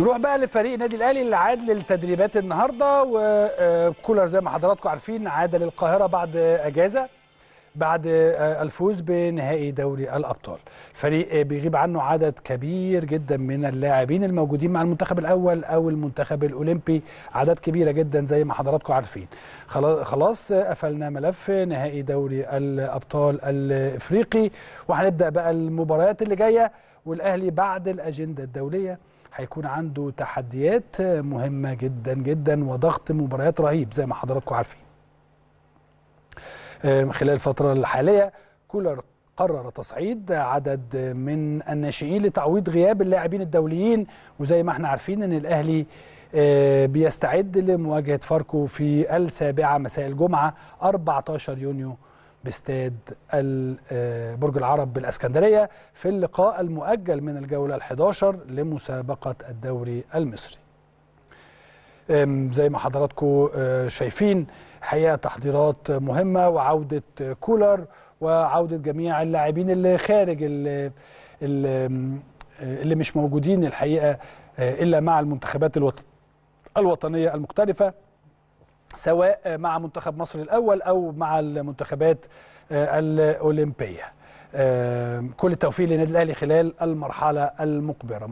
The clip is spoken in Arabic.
نروح بقى لفريق النادي الأهلي اللي عاد للتدريبات النهارده وكولر زي ما حضراتكم عارفين عاد للقاهرة بعد أجازة بعد الفوز بنهائي دوري الأبطال. الفريق بيغيب عنه عدد كبير جدا من اللاعبين الموجودين مع المنتخب الأول أو المنتخب الأولمبي. عدد كبيرة جدا زي ما حضراتكم عارفين. خلاص قفلنا ملف نهائي دوري الأبطال الإفريقي. وهنبدأ بقى المباريات اللي جاية والأهلي بعد الأجندة الدولية هيكون عنده تحديات مهمة جدا جدا وضغط مباريات رهيب زي ما حضراتكم عارفين. خلال الفترة الحالية كولر قرر تصعيد عدد من الناشئين لتعويض غياب اللاعبين الدوليين وزي ما إحنا عارفين إن الأهلي بيستعد لمواجهة فاركو في السابعة مساء الجمعة 14 يونيو باستاد برج العرب بالإسكندرية في اللقاء المؤجل من الجولة ال11 لمسابقة الدوري المصري. زي ما حضراتكم شايفين حقيقة تحضيرات مهمة وعودة كولر وعودة جميع اللاعبين اللي خارج اللي, اللي مش موجودين الحقيقة إلا مع المنتخبات الوطنية المختلفة. سواء مع منتخب مصر الأول أو مع المنتخبات الأولمبية. كل التوفيق للنادي الأهلي خلال المرحلة المقبلة.